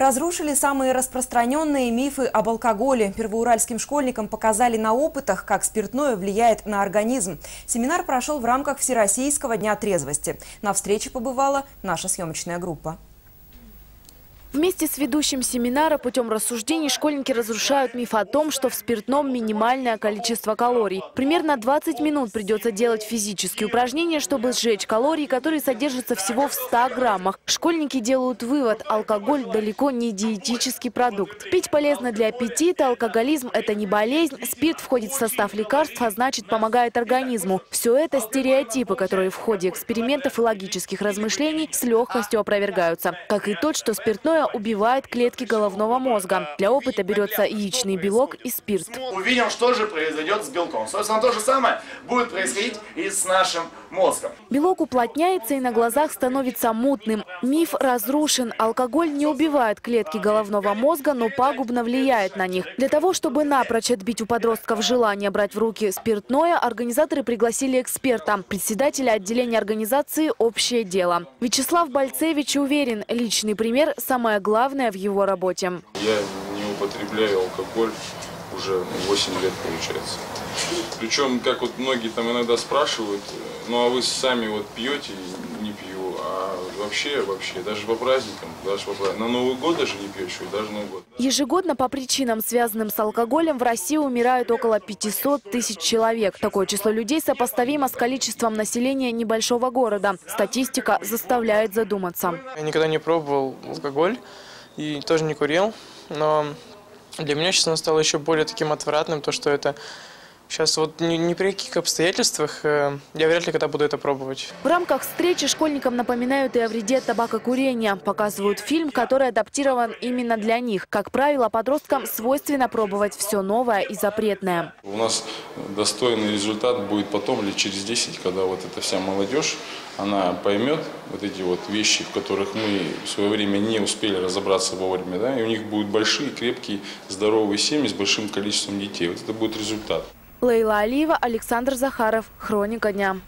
Разрушили самые распространенные мифы об алкоголе. Первоуральским школьникам показали на опытах, как спиртное влияет на организм. Семинар прошел в рамках Всероссийского дня трезвости. На встрече побывала наша съемочная группа. Вместе с ведущим семинара путем рассуждений школьники разрушают миф о том, что в спиртном минимальное количество калорий. Примерно 20 минут придется делать физические упражнения, чтобы сжечь калории, которые содержатся всего в 100 граммах. Школьники делают вывод – алкоголь далеко не диетический продукт. Пить полезно для аппетита, алкоголизм – это не болезнь, спирт входит в состав лекарств, а значит помогает организму. Все это стереотипы, которые в ходе экспериментов и логических размышлений с легкостью опровергаются. Как и тот, что спиртное убивает клетки головного мозга. Для опыта берется яичный белок и спирт. Увидим, что же произойдет с белком. Собственно, то же самое будет происходить и с нашим мозгом. Белок уплотняется и на глазах становится мутным. Миф разрушен. Алкоголь не убивает клетки головного мозга, но пагубно влияет на них. Для того, чтобы напрочь отбить у подростков желание брать в руки спиртное, организаторы пригласили эксперта, председателя отделения организации «Общее дело». Вячеслав Бальцевич уверен, личный пример – самое главное в его работе. Я не употребляю алкоголь уже 8 лет, получается. Причем, как вот многие там иногда спрашивают, ну а вы сами вот пьете? Не пью. А вообще, вообще, даже по праздникам, даже по праздникам. На Новый год даже не пью еще, даже Новый год. Ежегодно по причинам, связанным с алкоголем, в России умирают около 500 тысяч человек. Такое число людей сопоставимо с количеством населения небольшого города. Статистика заставляет задуматься. Я никогда не пробовал алкоголь и тоже не курил, но для меня сейчас оно стало еще более таким отвратным, то что это сейчас вот ни, ни при каких обстоятельствах э, я вряд ли когда буду это пробовать. В рамках встречи школьникам напоминают и о вреде табакокурения. Показывают фильм, который адаптирован именно для них. Как правило, подросткам свойственно пробовать все новое и запретное. У нас достойный результат будет потом, лет через 10, когда вот эта вся молодежь, она поймет вот эти вот вещи, в которых мы в свое время не успели разобраться вовремя, да, и у них будут большие, крепкие, здоровые семьи с большим количеством детей. Вот это будет результат. Лейла Алиева, Александр Захаров. Хроника дня.